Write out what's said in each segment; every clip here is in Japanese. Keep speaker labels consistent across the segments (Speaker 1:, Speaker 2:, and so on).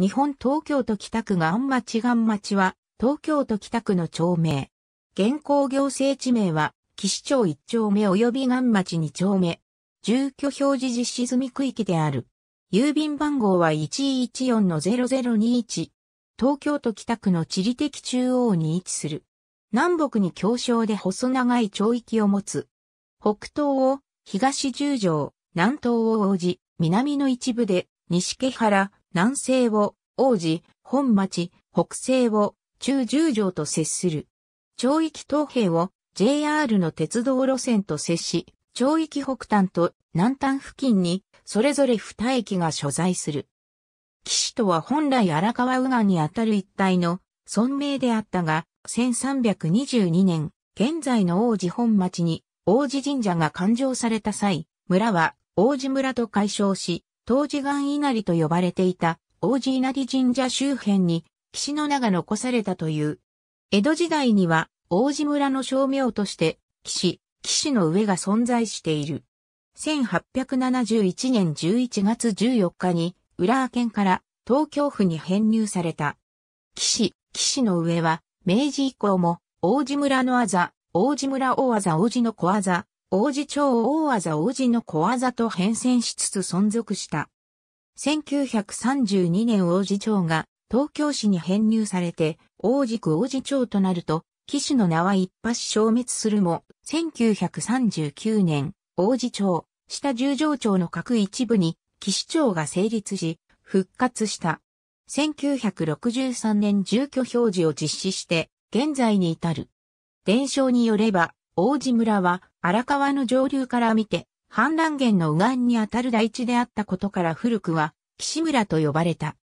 Speaker 1: 日本東京都北区が安町岩町は、東京都北区の町名。現行行政地名は、岸町一丁目及び岩町二丁目。住居表示実施済み区域である。郵便番号は114-0021。東京都北区の地理的中央に位置する。南北に狭小で細長い町域を持つ。北東を東十条、南東を王子、南の一部で西毛原、南西を王子、本町、北西を中十条と接する。町域東平を JR の鉄道路線と接し、町域北端と南端付近にそれぞれ二駅が所在する。岸とは本来荒川右岸にあたる一帯の村名であったが、1322年、現在の王子本町に王子神社が誕生された際、村は王子村と解消し、当時岩稲荷と呼ばれていた王子稲荷神社周辺に岸の名が残されたという。江戸時代には王子村の正名として岸、岸の上が存在している。1871年11月14日に浦和県から東京府に編入された。岸、岸の上は明治以降も王子村のあざ、王子村大あざ王子の小あざ、王子町大あざ王子の小あざと変遷しつつ存続した。1932年王子町が東京市に編入されて王子区王子町となると、岸の名は一発消滅するも、1939年、王子町、下十条町の各一部に、岸町が成立し、復活した。1963年住居表示を実施して、現在に至る。伝承によれば、王子村は荒川の上流から見て、氾濫源の右岸にあたる大地であったことから古くは、岸村と呼ばれた。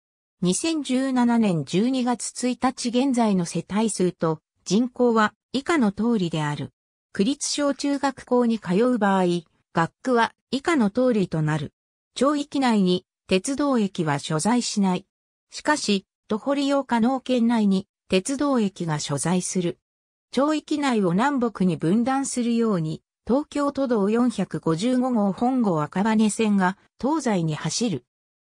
Speaker 1: 2017年12月1日現在の世帯数と人口は以下の通りである。区立小中学校に通う場合、学区は以下の通りとなる。町域内に鉄道駅は所在しない。しかし、徒歩利用可能圏内に鉄道駅が所在する。町域内を南北に分断するように、東京都道455号本郷赤羽線が東西に走る。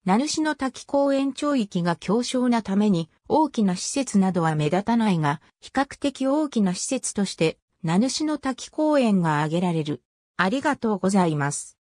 Speaker 1: 名主の滝公園町域が強小なために大きな施設などは目立たないが、比較的大きな施設として、名主の滝公園が挙げられる。ありがとうございます。